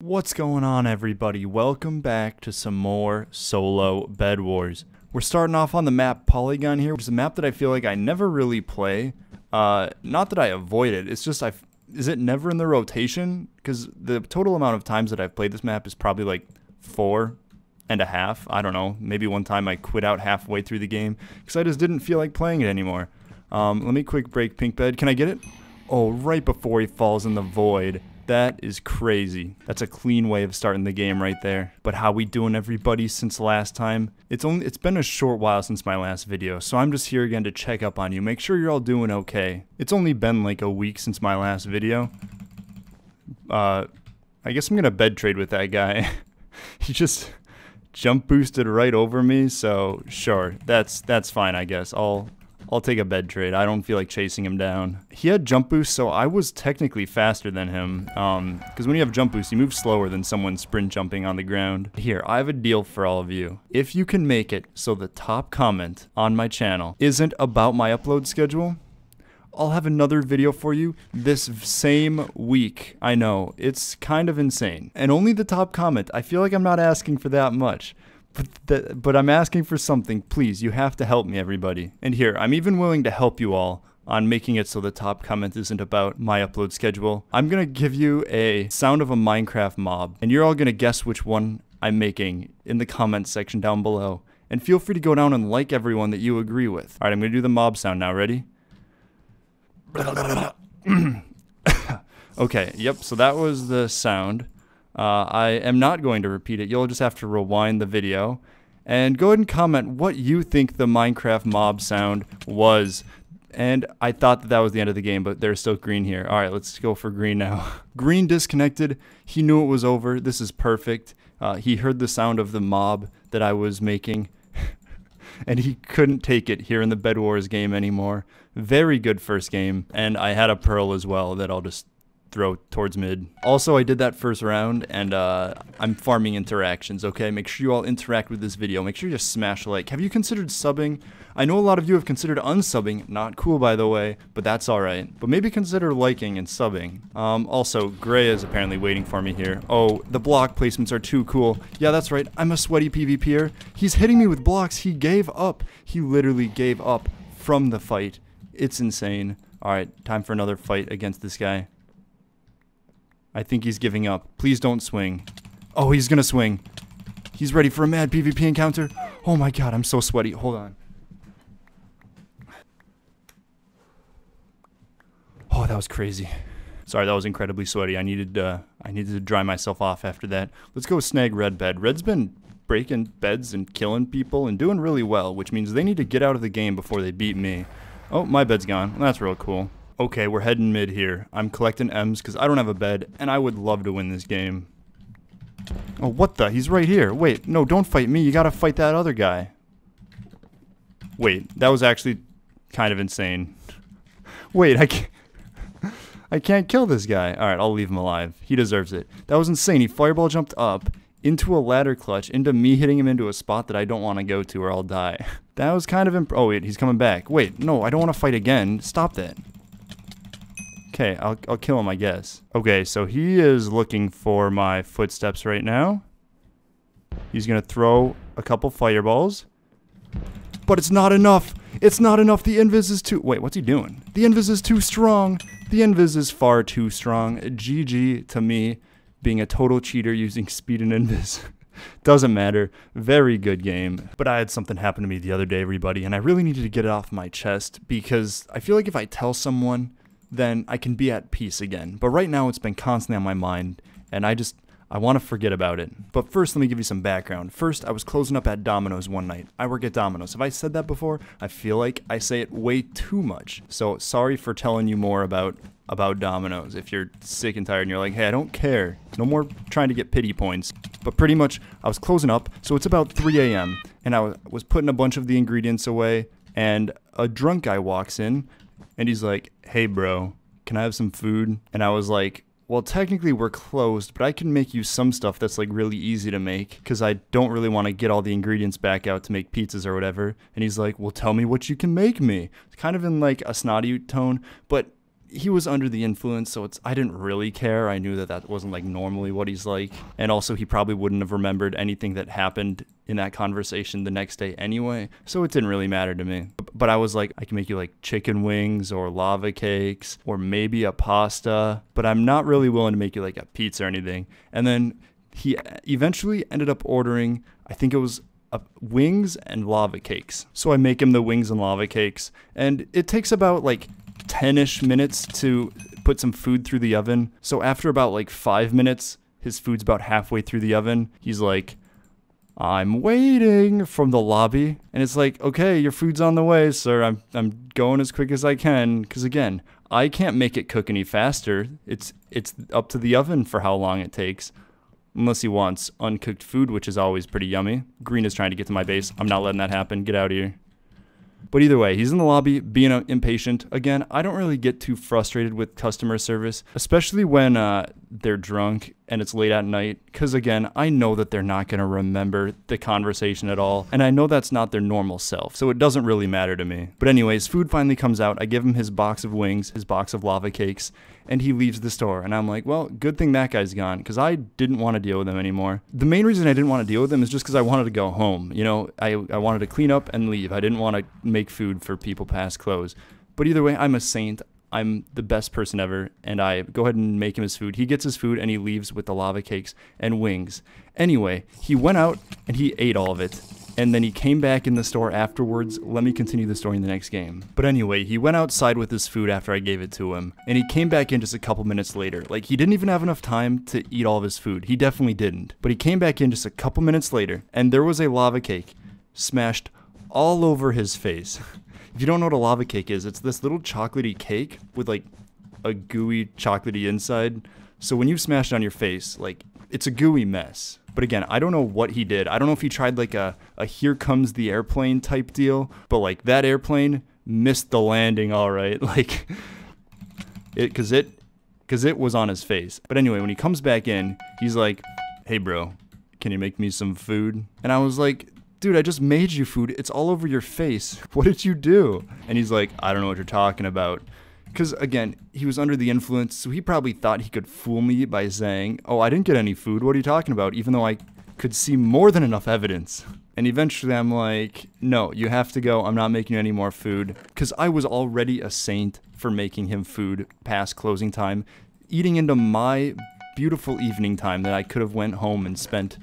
What's going on, everybody? Welcome back to some more solo Bed Wars. We're starting off on the map Polygon here, which is a map that I feel like I never really play. Uh, not that I avoid it, it's just I. Is it never in the rotation? Because the total amount of times that I've played this map is probably like four and a half. I don't know. Maybe one time I quit out halfway through the game because I just didn't feel like playing it anymore. Um, let me quick break pink bed. Can I get it? Oh, right before he falls in the void. That is crazy. That's a clean way of starting the game right there. But how we doing everybody since last time? It's only it's been a short while since my last video, so I'm just here again to check up on you. Make sure you're all doing okay. It's only been like a week since my last video. Uh I guess I'm to bed trade with that guy. he just jump boosted right over me, so sure. That's that's fine, I guess. I'll I'll take a bed trade. I don't feel like chasing him down. He had jump boost, so I was technically faster than him. Because um, when you have jump boost, you move slower than someone sprint jumping on the ground. Here, I have a deal for all of you. If you can make it so the top comment on my channel isn't about my upload schedule, I'll have another video for you this same week. I know, it's kind of insane. And only the top comment. I feel like I'm not asking for that much. But, but I'm asking for something. Please, you have to help me, everybody. And here, I'm even willing to help you all on making it so the top comment isn't about my upload schedule. I'm to give you a sound of a Minecraft mob, and you're all to guess which one I'm making in the comments section down below. And feel free to go down and like everyone that you agree with. Alright, I'm going to do the mob sound now. Ready? okay, yep, so that was the sound. Uh, I am not going to repeat it. You'll just have to rewind the video. And go ahead and comment what you think the Minecraft mob sound was. And I thought that that was the end of the game, but there's still green here. All right, let's go for green now. green disconnected. He knew it was over. This is perfect. Uh, he heard the sound of the mob that I was making. and he couldn't take it here in the Bed Wars game anymore. Very good first game. And I had a pearl as well that I'll just throw towards mid. Also, I did that first round, and uh, I'm farming interactions, okay? Make sure you all interact with this video. Make sure you just smash like. Have you considered subbing? I know a lot of you have considered unsubbing. Not cool, by the way, but that's alright. But maybe consider liking and subbing. Um, also, Gray is apparently waiting for me here. Oh, the block placements are too cool. Yeah, that's right. I'm a sweaty PvPer. He's hitting me with blocks. He gave up. He literally gave up from the fight. It's insane. Alright, time for another fight against this guy. I think he's giving up. Please don't swing. Oh, he's gonna swing. He's ready for a mad PvP encounter. Oh my god, I'm so sweaty. Hold on. Oh, that was crazy. Sorry, that was incredibly sweaty. I needed uh, I needed to dry myself off after that. Let's go snag Red Bed. Red's been breaking beds and killing people and doing really well, which means they need to get out of the game before they beat me. Oh, my bed's gone. That's real cool okay, we're heading mid here. I'm collecting M's because I don't have a bed, and I would love to win this game. Oh, what the? He's right here. Wait, no, don't fight me. You gotta fight that other guy. Wait, that was actually kind of insane. Wait, I can't... I can't kill this guy. Alright, I'll leave him alive. He deserves it. That was insane. He fireball jumped up into a ladder clutch, into me hitting him into a spot that I don't want to go to or I'll die. That was kind of imp- Oh, wait, he's coming back. Wait, no, I don't want to fight again. Stop that. Okay, I'll, I'll kill him, I guess. Okay, so he is looking for my footsteps right now. He's going to throw a couple fireballs. But it's not enough. It's not enough. The invis is too... Wait, what's he doing? The invis is too strong. The invis is far too strong. GG to me being a total cheater using speed and invis. Doesn't matter. Very good game. But I had something happen to me the other day, everybody, and I really needed to get it off my chest because I feel like if I tell someone then I can be at peace again. But right now it's been constantly on my mind, and I just I want to forget about it. But first, let me give you some background. First, I was closing up at Domino's one night. I work at Domino's. Have I said that before? I feel like I say it way too much. So sorry for telling you more about about Domino's. If you're sick and tired and you're like, hey, I don't care. No more trying to get pity points. But pretty much, I was closing up. So it's about 3 a.m. And I was putting a bunch of the ingredients away. And a drunk guy walks in and he's like, "Hey, bro, can I have some food?" And I was like, "Well, technically we're closed, but I can make you some stuff that's like really easy to make because I don't really want to get all the ingredients back out to make pizzas or whatever." And he's like, "Well, tell me what you can make me." It's kind of in like a snotty tone, but he was under the influence, so it's I didn't really care. I knew that that wasn't like normally what he's like, and also he probably wouldn't have remembered anything that happened in that conversation the next day anyway, so it didn't really matter to me. But I was like, I can make you like chicken wings or lava cakes or maybe a pasta, but I'm not really willing to make you like a pizza or anything. And then he eventually ended up ordering, I think it was uh, wings and lava cakes. So I make him the wings and lava cakes, and it takes about like 10 ish minutes to put some food through the oven. So after about like five minutes, his food's about halfway through the oven. He's like, I'm waiting from the lobby. And it's like, okay, your food's on the way, sir. I'm, I'm going as quick as I can. Because again, I can't make it cook any faster. It's, it's up to the oven for how long it takes. Unless he wants uncooked food, which is always pretty yummy. Green is trying to get to my base. I'm not letting that happen. Get out of here. But either way, he's in the lobby being impatient. Again, I don't really get too frustrated with customer service, especially when uh, they're drunk and it's late at night. Because again, I know that they're not going to remember the conversation at all. And I know that's not their normal self. So it doesn't really matter to me. But, anyways, food finally comes out. I give him his box of wings, his box of lava cakes, and he leaves the store. And I'm like, well, good thing that guy's gone because I didn't want to deal with him anymore. The main reason I didn't want to deal with him is just because I wanted to go home. You know, I, I wanted to clean up and leave. I didn't want to make food for people past close. But either way, I'm a saint. I'm the best person ever, and I go ahead and make him his food. He gets his food and he leaves with the lava cakes and wings. Anyway, he went out and he ate all of it and then he came back in the store afterwards. Let me continue the story in the next game. But anyway, he went outside with his food after I gave it to him, and he came back in just a couple minutes later. Like, he didn't even have enough time to eat all of his food. He definitely didn't. But he came back in just a couple minutes later, and there was a lava cake smashed all over his face. if you don't know what a lava cake is, it's this little chocolatey cake with like a gooey chocolatey inside. So when you smash it on your face, like it's a gooey mess. But again, I don't know what he did. I don't know if he tried like a, a here comes the airplane type deal, but like that airplane missed the landing all right. Like it cuz it cuz it was on his face. But anyway, when he comes back in, he's like, "Hey bro, can you make me some food?" And I was like, dude, I just made you food. It's all over your face. What did you do? And he's like, I don't know what you're talking about because again, he was under the influence, so he probably thought he could fool me by saying, "Oh, I didn't get any food. What are you talking about?" Even though I could see more than enough evidence. And eventually, I'm like, "No, you have to go. I'm not making you any more food." Because I was already a saint for making him food past closing time, eating into my beautiful evening time that I could have went home and spent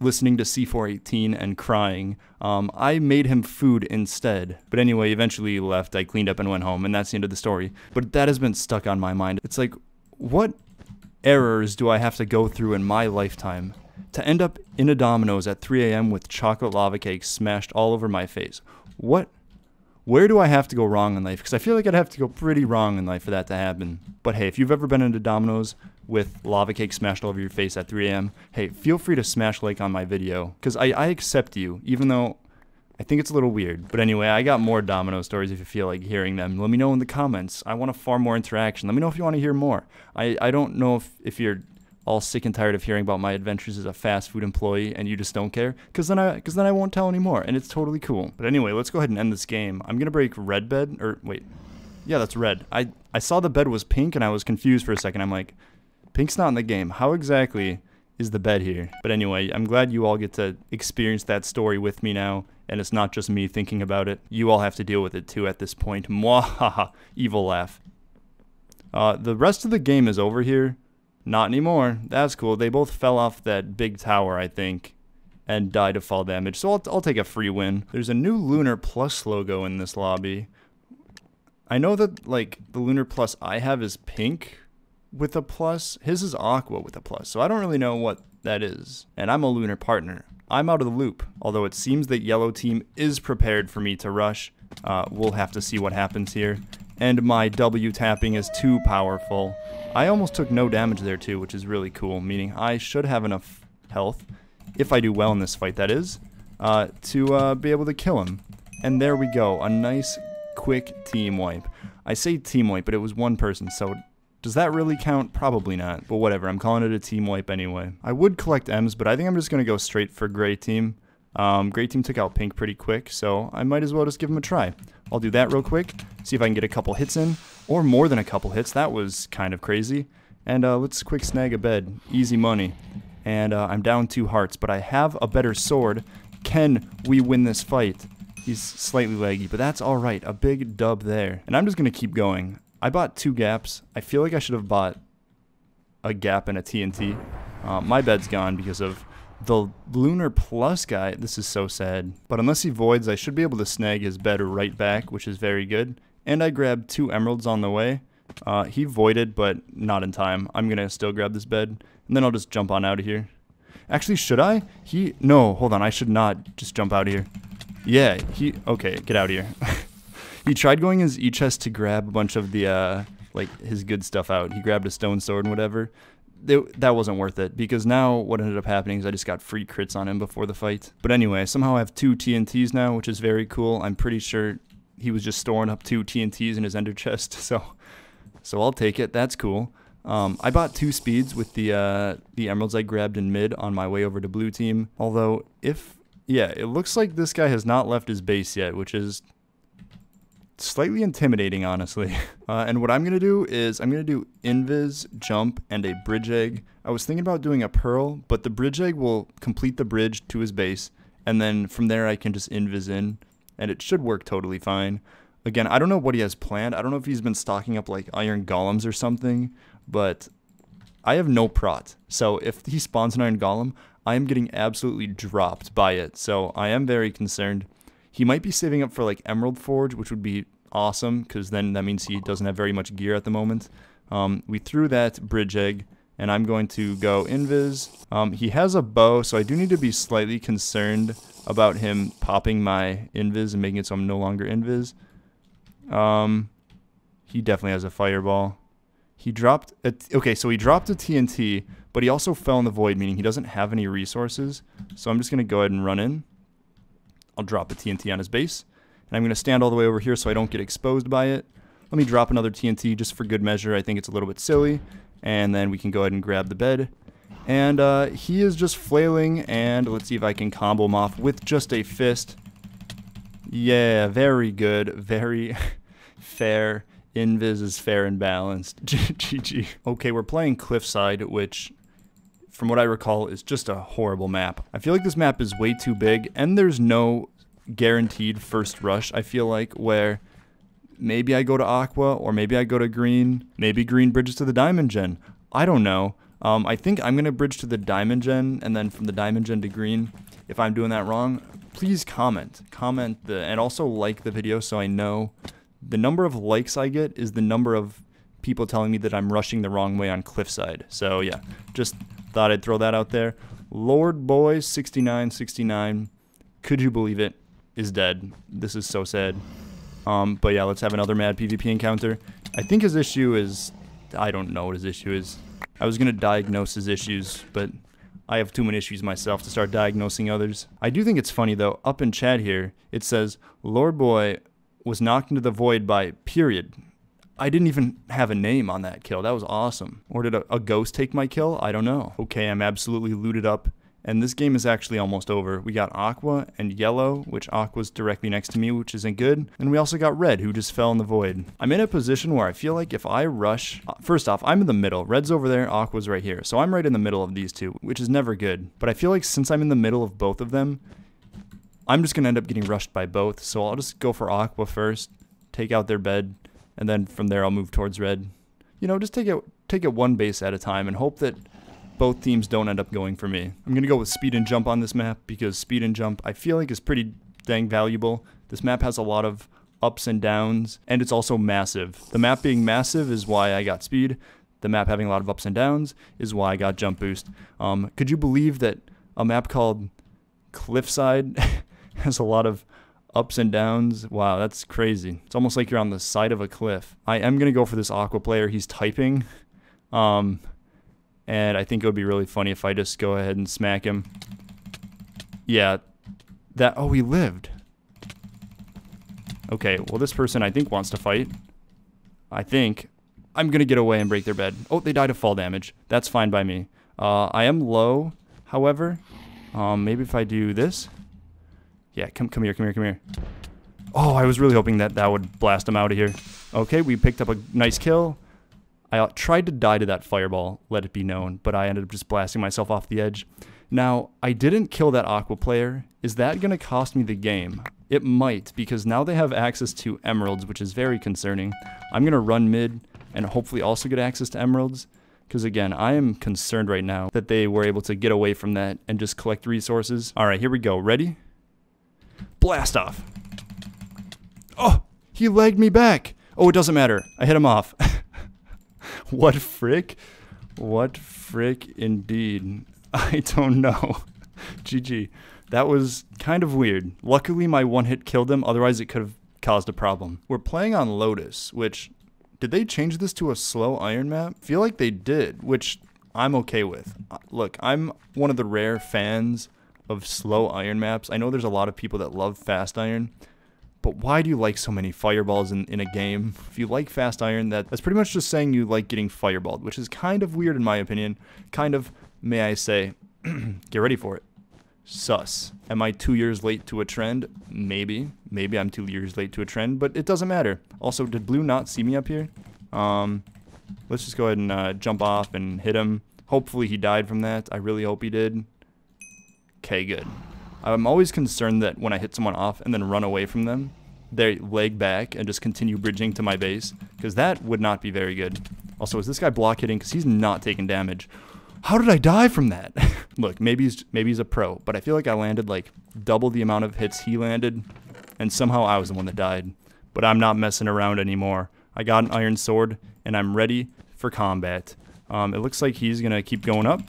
listening to C418 and crying. Um, I made him food instead. But anyway, eventually he left. I cleaned up and went home, and that's the end of the story. But that has been stuck on my mind. It's like, what errors do I have to go through in my lifetime to end up in a Domino's at 3 a.m. with chocolate lava cake smashed all over my face? What where do I have to go wrong in life? Because I feel like I'd have to go pretty wrong in life for that to happen. But hey, if you've ever been into Domino's with lava cake smashed all over your face at 3 a.m., hey, feel free to smash like on my video. Because I, I accept you, even though I think it's a little weird. But anyway, I got more Domino stories if you feel like hearing them. Let me know in the comments. I want a far more interaction. Let me know if you want to hear more. I, I don't know if, if you're all sick and tired of hearing about my adventures as a fast food employee and you just don't care? Because then i because then i won't tell anymore and it's totally cool. But anyway let's go ahead and end this game. I'm gonna break red bed or wait. Yeah that's red. I i saw the bed was pink and i was confused for a second. I'm like pink's not in the game. How exactly is the bed here? But anyway i'm glad you all get to experience that story with me now and it's not just me thinking about it. You all have to deal with it too at this point. Mwahaha, evil laugh. Uh, the rest of the game is over here not anymore. That's cool. They both fell off that big tower, I think, and died of fall damage. So I'll, I'll take a free win. There's a new Lunar Plus logo in this lobby. I know that, like, the Lunar Plus I have is pink with a plus. His is aqua with a plus. So I don't really know what that is. And I'm a Lunar partner. I'm out of the loop. Although it seems that yellow team is prepared for me to rush. Uh, we'll have to see what happens here and my W tapping is too powerful. I almost took no damage there too, which is really cool, meaning I should have enough health, if I do well in this fight that is, uh, to uh, be able to kill him. And there we go, a nice quick team wipe. I say team wipe, but it was one person, so does that really count? Probably not, but whatever, I'm calling it a team wipe anyway. I would collect M's, but I think I'm just going to go straight for gray team. Um, gray team took out pink pretty quick, so I might as well just give him a try. I'll do that real quick, see if I can get a couple hits in. Or more than a couple hits. That was kind of crazy. And uh, let's quick snag a bed. Easy money. And uh, I'm down two hearts, but I have a better sword. Can we win this fight? He's slightly laggy, but that's alright. A big dub there. And I'm just going to keep going. I bought two gaps. I feel like I should have bought a gap and a TNT. Uh, my bed's gone because of the Lunar Plus guy. This is so sad. But unless he voids, I should be able to snag his bed right back, which is very good. And I grabbed two emeralds on the way. Uh, he voided, but not in time. I'm going to still grab this bed, and then I'll just jump on out of here. Actually, should I? He... No, hold on. I should not just jump out of here. Yeah, he... Okay, get out of here. he tried going his E-chest to grab a bunch of the, uh, like, his good stuff out. He grabbed a stone sword and whatever. They, that wasn't worth it, because now what ended up happening is I just got free crits on him before the fight. But anyway, somehow I have two TNTs now, which is very cool. I'm pretty sure he was just storing up two TNTs in his ender chest, so so I'll take it. That's cool. Um, I bought two speeds with the uh, the emeralds I grabbed in mid on my way over to blue team. Although if yeah, it looks like this guy has not left his base yet, which is slightly intimidating, honestly. Uh, and what I'm going to do is I'm going to do invis, jump, and a bridge egg. I was thinking about doing a pearl, but the bridge egg will complete the bridge to his base, and then from there I can just invis in, and it should work totally fine. Again, I don't know what he has planned. I don't know if he's been stocking up like iron golems or something, but I have no prot. So if he spawns an iron golem, I am getting absolutely dropped by it. So I am very concerned. He might be saving up for like Emerald Forge, which would be awesome because then that means he doesn't have very much gear at the moment. Um, we threw that bridge egg and I'm going to go invis. Um, he has a bow, so I do need to be slightly concerned about him popping my invis and making it so I'm no longer invis. Um, he definitely has a fireball. He dropped a, okay, so he dropped a TNT, but he also fell in the void, meaning he doesn't have any resources. So I'm just gonna go ahead and run in. I'll drop a TNT on his base, and I'm gonna stand all the way over here so I don't get exposed by it. Let me drop another TNT just for good measure. I think it's a little bit silly, and then we can go ahead and grab the bed. And uh, he is just flailing, and let's see if I can combo him off with just a fist. Yeah, very good. Very fair. Invis is fair and balanced. GG. Okay, we're playing Cliffside, which, from what I recall, is just a horrible map. I feel like this map is way too big, and there's no guaranteed first rush, I feel like, where maybe I go to Aqua, or maybe I go to Green, maybe Green bridges to the Diamond Gen. I don't know. Um, I think I'm going to bridge to the Diamond Gen, and then from the Diamond Gen to Green. If I'm doing that wrong, please comment. Comment the, and also like the video so I know the number of likes I get is the number of people telling me that I'm rushing the wrong way on Cliffside. So yeah, just thought I'd throw that out there. Lord Boy 6969, could you believe it, is dead. This is so sad. Um, but yeah, let's have another mad PvP encounter. I think his issue is, I don't know what his issue is. I was going to diagnose his issues, but I have too many issues myself to start diagnosing others. I do think it's funny though, up in chat here, it says, Lord Boy was knocked into the void by period. I didn't even have a name on that kill. That was awesome. Or did a, a, ghost take my kill? I don't know. Okay, I'm absolutely looted up. And this game is actually almost over. We got Aqua and Yellow, which Aqua's directly next to me, which isn't good. And we also got Red, who just fell in the void. I'm in a position where I feel like if I rush... Uh, first off, I'm in the middle. Red's over there, Aqua's right here. So I'm right in the middle of these two, which is never good. But I feel like since I'm in the middle of both of them, I'm just going to end up getting rushed by both, so I'll just go for Aqua first, take out their bed, and then from there I'll move towards red. You know, just take it take it one base at a time and hope that both teams don't end up going for me. I'm going to go with speed and jump on this map because speed and jump I feel like is pretty dang valuable. This map has a lot of ups and downs, and it's also massive. The map being massive is why I got speed. The map having a lot of ups and downs is why I got jump boost. Um, could you believe that a map called Cliffside has a lot of ups and downs. Wow, that's crazy. It's almost like you're on the side of a cliff. I am going to go for this Aqua player. He's typing. Um, and I think it would be really funny if I just go ahead and smack him. Yeah, that, oh, he lived. Okay, well, this person I think wants to fight. I think. I'm going to get away and break their bed. Oh, they died of fall damage. That's fine by me. Uh, I am low, however. Um, maybe if I do this. Yeah, come come here, come here, come here. Oh, I was really hoping that that would blast him out of here. Okay, we picked up a nice kill. I tried to die to that fireball, let it be known, but I ended up just blasting myself off the edge. Now, I didn't kill that Aqua player. Is that going to cost me the game? It might, because now they have access to emeralds, which is very concerning. I'm going to run mid and hopefully also get access to emeralds. Because again, I am concerned right now that they were able to get away from that and just collect resources. All right, here we go. Ready? Blast off. Oh, he legged me back. Oh, it doesn't matter. I hit him off. what frick? What frick indeed. I don't know. GG. That was kind of weird. Luckily, my one hit killed him, otherwise, it could have caused a problem. We're playing on Lotus, which. Did they change this to a slow iron map? feel like they did, which I'm okay with. Uh, look, I'm one of the rare fans of slow iron maps. I know there's a lot of people that love fast iron, but why do you like so many fireballs in, in a game? If you like fast iron, that, that's pretty much just saying you like getting fireballed, which is kind of weird in my opinion. Kind of, may I say, get ready for it. Sus. Am I two years late to a trend? Maybe. Maybe I'm two years late to a trend, but it doesn't matter. Also, did Blue not see me up here? Um, let's just go ahead and uh, jump off and hit him. Hopefully he died from that. I really hope he did. Okay, good. I'm always concerned that when I hit someone off and then run away from them, they leg back and just continue bridging to my base, because that would not be very good. Also, is this guy block hitting? Because he's not taking damage. How did I die from that? Look, maybe he's maybe he's a pro, but I feel like I landed like double the amount of hits he landed, and somehow I was the one that died. But I'm not messing around anymore. I got an iron sword, and I'm ready for combat. Um, it looks like he's gonna keep going up.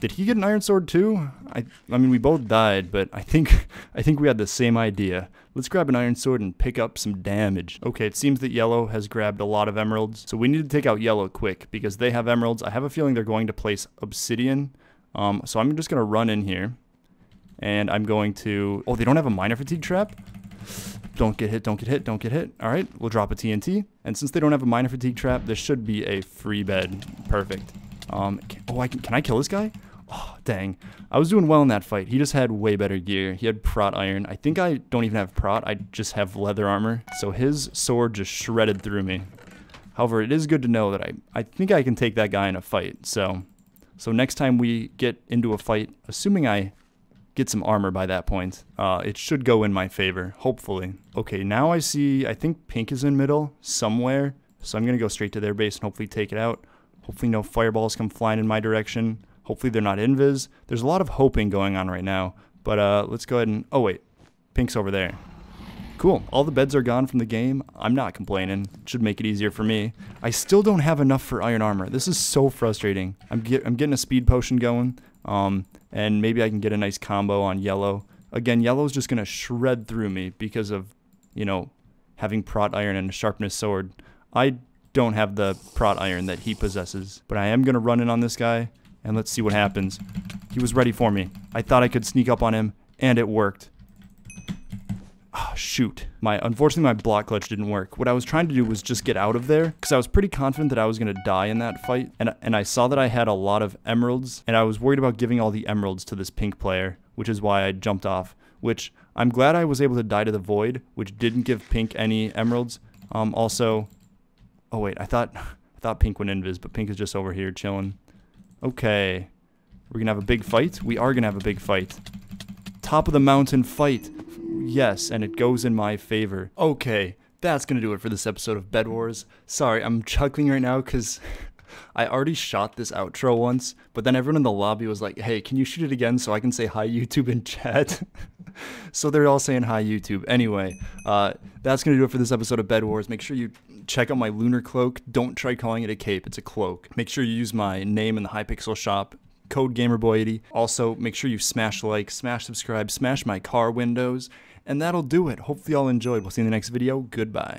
Did he get an iron sword too? I I mean we both died, but I think I think we had the same idea. Let's grab an iron sword and pick up some damage. Okay, it seems that yellow has grabbed a lot of emeralds, so we need to take out yellow quick because they have emeralds. I have a feeling they're going to place obsidian. Um, so I'm just gonna run in here, and I'm going to. Oh, they don't have a miner fatigue trap. Don't get hit, don't get hit, don't get hit. All right, we'll drop a TNT. And since they don't have a miner fatigue trap, this should be a free bed. Perfect. Um, can, oh, I can, can I kill this guy? Oh, dang. I was doing well in that fight. He just had way better gear. He had prot iron. I think I don't even have prot. I just have leather armor. So his sword just shredded through me. However, it is good to know that I, I think I can take that guy in a fight. So, so next time we get into a fight, assuming I get some armor by that point, uh, it should go in my favor, hopefully. Okay, now I see, I think pink is in middle somewhere. So I'm going to go straight to their base and hopefully take it out. Hopefully no fireballs come flying in my direction. Hopefully they're not invis. There's a lot of hoping going on right now. But uh, let's go ahead and... Oh, wait. Pink's over there. Cool. All the beds are gone from the game. I'm not complaining. Should make it easier for me. I still don't have enough for iron armor. This is so frustrating. I'm, get, I'm getting a speed potion going. Um, and maybe I can get a nice combo on yellow. Again, yellow's just to shred through me because of, you know, having prot iron and a sharpness sword. I don't have the prot iron that he possesses. But I am going to run in on this guy and let's see what happens. He was ready for me. I thought I could sneak up on him, and it worked. Oh, shoot. My Unfortunately, my block clutch didn't work. What I was trying to do was just get out of there, because I was pretty confident that I was going to die in that fight, and, and I saw that I had a lot of emeralds, and I was worried about giving all the emeralds to this pink player, which is why I jumped off, which I'm glad I was able to die to the void, which didn't give pink any emeralds. Um, also, oh wait, I thought, I thought pink went invis, but pink is just over here chilling. Okay. We're gonna have a big fight? We are gonna have a big fight. Top of the mountain fight. Yes, and it goes in my favor. Okay, that's gonna do it for this episode of Bed Wars. Sorry, I'm chuckling right now because I already shot this outro once, but then everyone in the lobby was like, hey, can you shoot it again so I can say hi YouTube in chat? so they're all saying hi YouTube. Anyway, uh, that's to do it for this episode of Bed Wars. Make sure you check out my lunar cloak. Don't try calling it a cape, it's a cloak. Make sure you use my name in the Hypixel shop code GamerBoy80. Also, make sure you smash like, smash subscribe, smash my car windows, and that'll do it. Hopefully, y'all enjoyed. We'll see you in the next video. Goodbye.